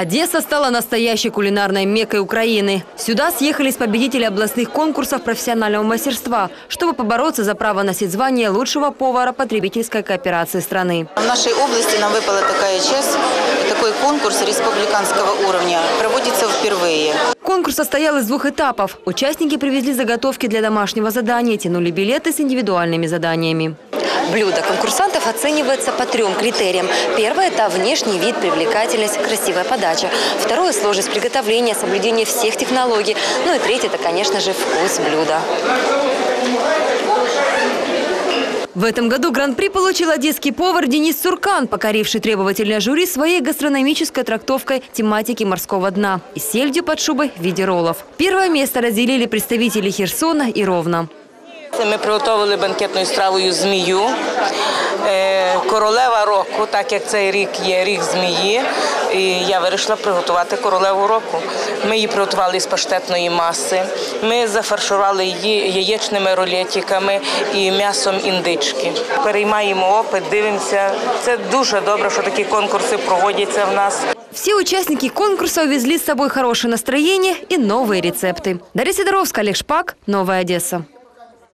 Одесса стала настоящей кулинарной меккой Украины. Сюда съехались победители областных конкурсов профессионального мастерства, чтобы побороться за право носить звание лучшего повара потребительской кооперации страны. В нашей области нам выпала такая честь. Такой конкурс республиканского уровня проводится впервые. Конкурс состоял из двух этапов. Участники привезли заготовки для домашнего задания, тянули билеты с индивидуальными заданиями. Блюдо конкурсантов оценивается по трем критериям. Первое – это внешний вид, привлекательность, красивая подача. Второе – сложность приготовления, соблюдение всех технологий. Ну и третье – это, конечно же, вкус блюда. В этом году гран-при получил одесский повар Денис Суркан, покоривший требовательное жюри своей гастрономической трактовкой тематики морского дна и сельдью под шубой в виде роллов. Первое место разделили представители Херсона и Ровно. Ми приготували банкетною стравою змію. Е, Королева року, так як цей рік є рік змії, і я вирішила приготувати королеву року. Ми її приготували з паштетної маси. Ми зафаршували її яєчними рулетиками і м'ясом індички. Переймаємо опит, дивимося. Це дуже добре, що такі конкурси проводяться в нас. Все участники конкурса увезли с собой хорошее настроение и новые рецепты. Дарья Сидоровская, Олег Шпак, Новая Одесса.